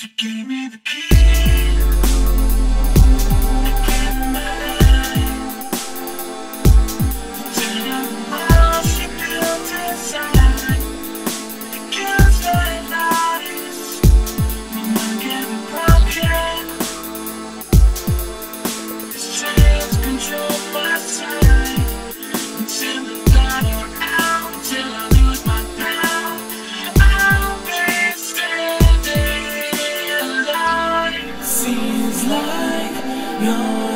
She gave me like your